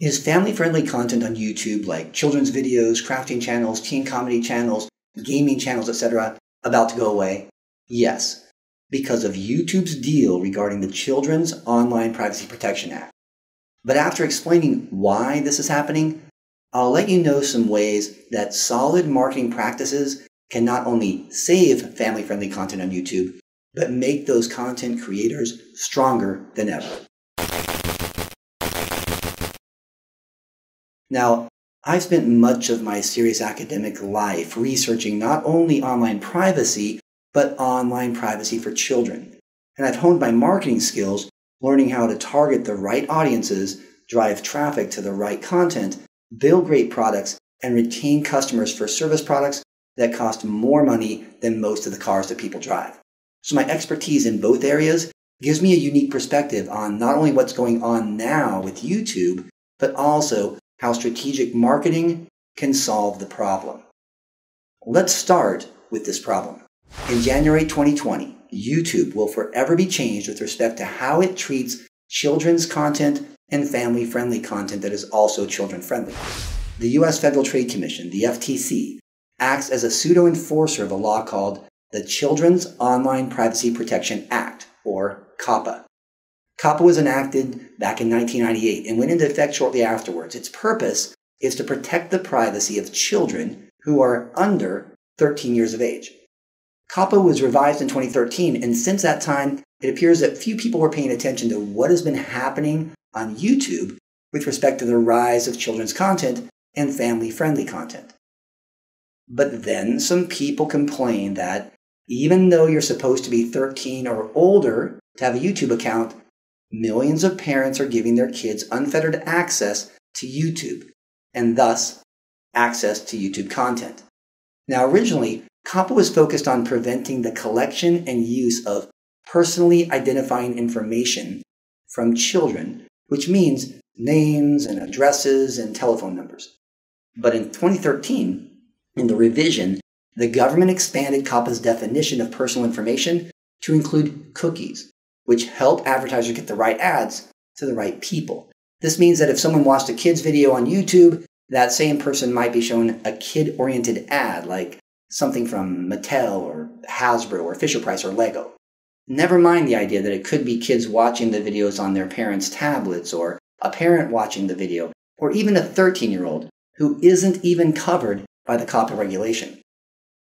Is family friendly content on YouTube like children's videos, crafting channels, teen comedy channels, gaming channels, etc., about to go away? Yes, because of YouTube's deal regarding the Children's Online Privacy Protection Act. But after explaining why this is happening, I'll let you know some ways that solid marketing practices can not only save family friendly content on YouTube, but make those content creators stronger than ever. Now, I've spent much of my serious academic life researching not only online privacy, but online privacy for children. And I've honed my marketing skills, learning how to target the right audiences, drive traffic to the right content, build great products, and retain customers for service products that cost more money than most of the cars that people drive. So my expertise in both areas gives me a unique perspective on not only what's going on now with YouTube, but also how strategic marketing can solve the problem. Let's start with this problem. In January 2020, YouTube will forever be changed with respect to how it treats children's content and family friendly content that is also children friendly. The U.S. Federal Trade Commission, the FTC, acts as a pseudo enforcer of a law called the Children's Online Privacy Protection Act, or COPPA. COPPA was enacted back in 1998 and went into effect shortly afterwards. Its purpose is to protect the privacy of children who are under 13 years of age. COPPA was revised in 2013, and since that time, it appears that few people were paying attention to what has been happening on YouTube with respect to the rise of children's content and family friendly content. But then some people complain that even though you're supposed to be 13 or older to have a YouTube account, millions of parents are giving their kids unfettered access to YouTube and thus access to YouTube content. Now, originally, COPPA was focused on preventing the collection and use of personally identifying information from children, which means names and addresses and telephone numbers. But in 2013, in the revision, the government expanded COPPA's definition of personal information to include cookies, which help advertisers get the right ads to the right people. This means that if someone watched a kid's video on YouTube, that same person might be shown a kid oriented ad like something from Mattel or Hasbro or Fisher Price or Lego. Never mind the idea that it could be kids watching the videos on their parents' tablets or a parent watching the video or even a 13 year old who isn't even covered by the COPPA regulation.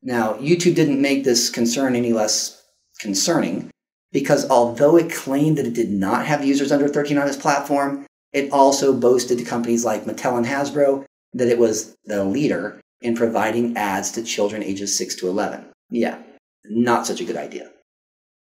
Now, YouTube didn't make this concern any less concerning because although it claimed that it did not have users under 13 on its platform, it also boasted to companies like Mattel and Hasbro that it was the leader in providing ads to children ages 6 to 11. Yeah, not such a good idea.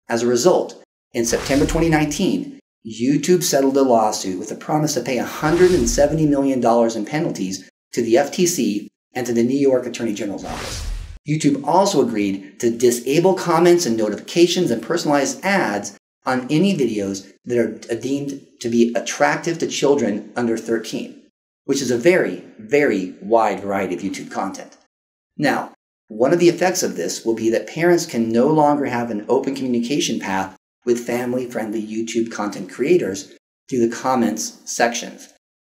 As a result, in September 2019, YouTube settled a lawsuit with a promise to pay $170 million in penalties to the FTC and to the New York Attorney General's office. YouTube also agreed to disable comments and notifications and personalized ads on any videos that are deemed to be attractive to children under 13, which is a very, very wide variety of YouTube content. Now, one of the effects of this will be that parents can no longer have an open communication path with family friendly YouTube content creators through the comments sections.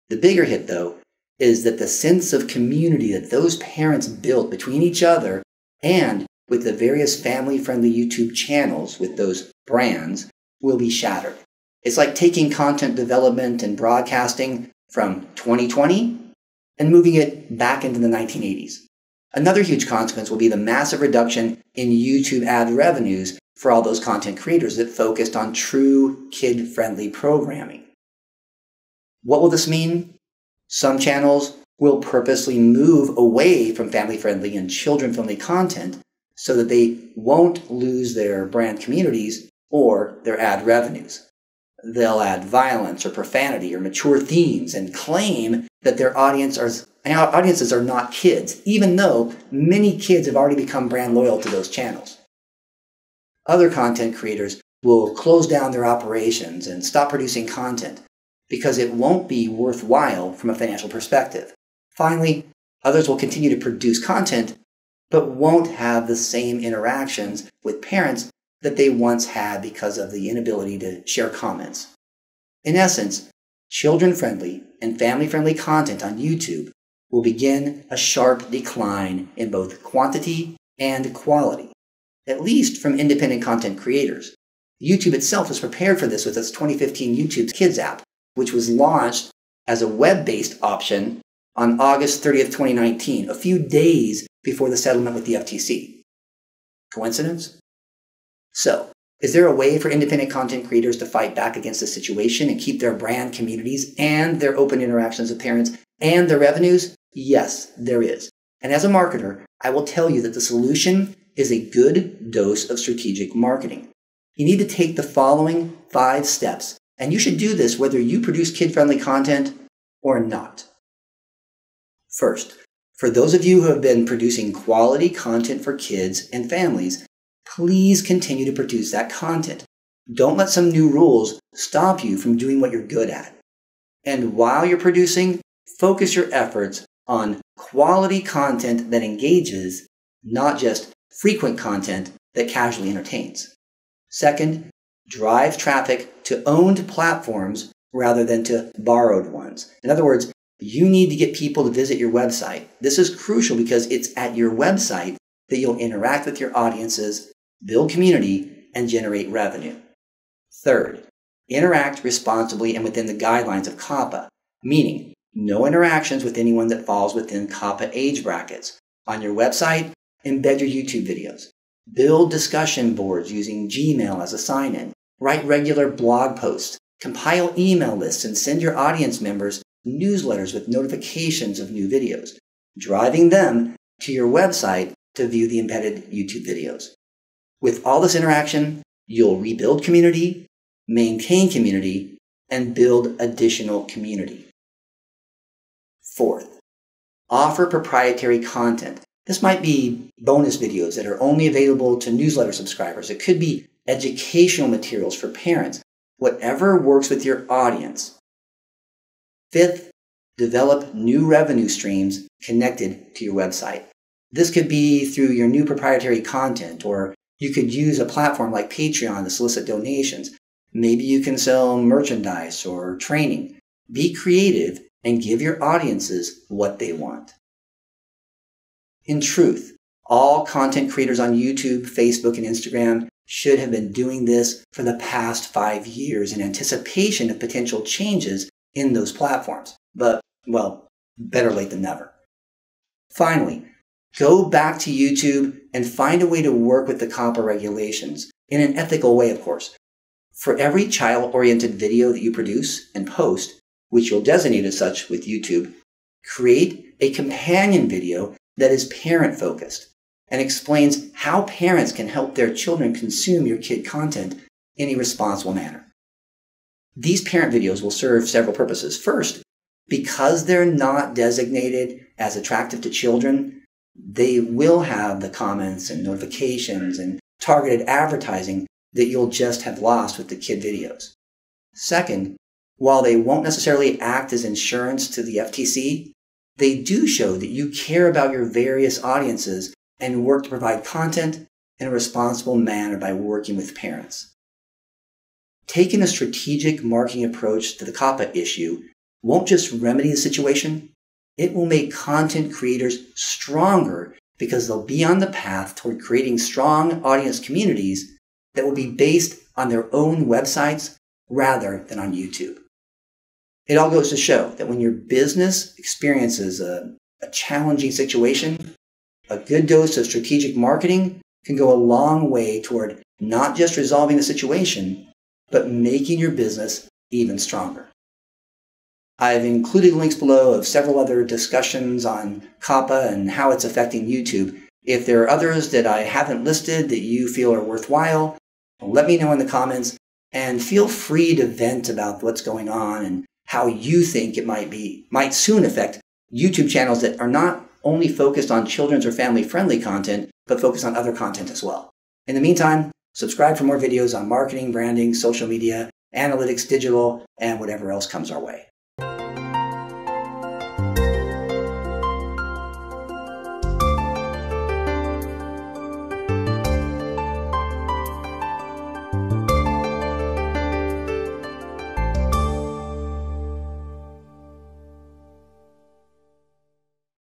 The bigger hit, though, is that the sense of community that those parents built between each other and with the various family friendly YouTube channels with those brands will be shattered. It's like taking content development and broadcasting from 2020 and moving it back into the 1980s. Another huge consequence will be the massive reduction in YouTube ad revenues for all those content creators that focused on true kid friendly programming. What will this mean? Some channels will purposely move away from family friendly and children friendly content so that they won't lose their brand communities or their ad revenues. They'll add violence or profanity or mature themes and claim that their audience are, audiences are not kids, even though many kids have already become brand loyal to those channels. Other content creators will close down their operations and stop producing content because it won't be worthwhile from a financial perspective. Finally, others will continue to produce content, but won't have the same interactions with parents that they once had because of the inability to share comments. In essence, children friendly and family friendly content on YouTube will begin a sharp decline in both quantity and quality, at least from independent content creators. YouTube itself is prepared for this with its 2015 YouTube Kids app, which was launched as a web based option on August 30th, 2019, a few days before the settlement with the FTC. Coincidence? So, is there a way for independent content creators to fight back against the situation and keep their brand communities and their open interactions with parents and their revenues? Yes, there is. And as a marketer, I will tell you that the solution is a good dose of strategic marketing. You need to take the following five steps, and you should do this whether you produce kid friendly content or not. First, for those of you who have been producing quality content for kids and families, please continue to produce that content. Don't let some new rules stop you from doing what you're good at. And while you're producing, focus your efforts on quality content that engages, not just frequent content that casually entertains. Second, drive traffic to owned platforms rather than to borrowed ones. In other words, you need to get people to visit your website. This is crucial because it's at your website that you'll interact with your audiences, build community, and generate revenue. Third, interact responsibly and within the guidelines of COPPA, meaning no interactions with anyone that falls within COPPA age brackets. On your website, embed your YouTube videos. Build discussion boards using Gmail as a sign in. Write regular blog posts. Compile email lists and send your audience members newsletters with notifications of new videos, driving them to your website to view the embedded YouTube videos. With all this interaction, you'll rebuild community, maintain community, and build additional community. Fourth, offer proprietary content. This might be bonus videos that are only available to newsletter subscribers. It could be educational materials for parents. Whatever works with your audience. Fifth, develop new revenue streams connected to your website. This could be through your new proprietary content, or you could use a platform like Patreon to solicit donations. Maybe you can sell merchandise or training. Be creative and give your audiences what they want. In truth, all content creators on YouTube, Facebook, and Instagram should have been doing this for the past five years in anticipation of potential changes in those platforms. But, well, better late than never. Finally, go back to YouTube and find a way to work with the COPPA regulations in an ethical way, of course. For every child oriented video that you produce and post, which you'll designate as such with YouTube, create a companion video that is parent focused and explains how parents can help their children consume your kid content in a responsible manner. These parent videos will serve several purposes. First, because they're not designated as attractive to children, they will have the comments and notifications and targeted advertising that you'll just have lost with the kid videos. Second, while they won't necessarily act as insurance to the FTC, they do show that you care about your various audiences and work to provide content in a responsible manner by working with parents. Taking a strategic marketing approach to the COPPA issue won't just remedy the situation, it will make content creators stronger because they'll be on the path toward creating strong audience communities that will be based on their own websites rather than on YouTube. It all goes to show that when your business experiences a, a challenging situation, a good dose of strategic marketing can go a long way toward not just resolving the situation, but making your business even stronger. I've included links below of several other discussions on COPPA and how it's affecting YouTube. If there are others that I haven't listed that you feel are worthwhile, let me know in the comments and feel free to vent about what's going on and how you think it might be, might soon affect YouTube channels that are not only focused on children's or family friendly content, but focus on other content as well. In the meantime, Subscribe for more videos on marketing, branding, social media, analytics, digital, and whatever else comes our way.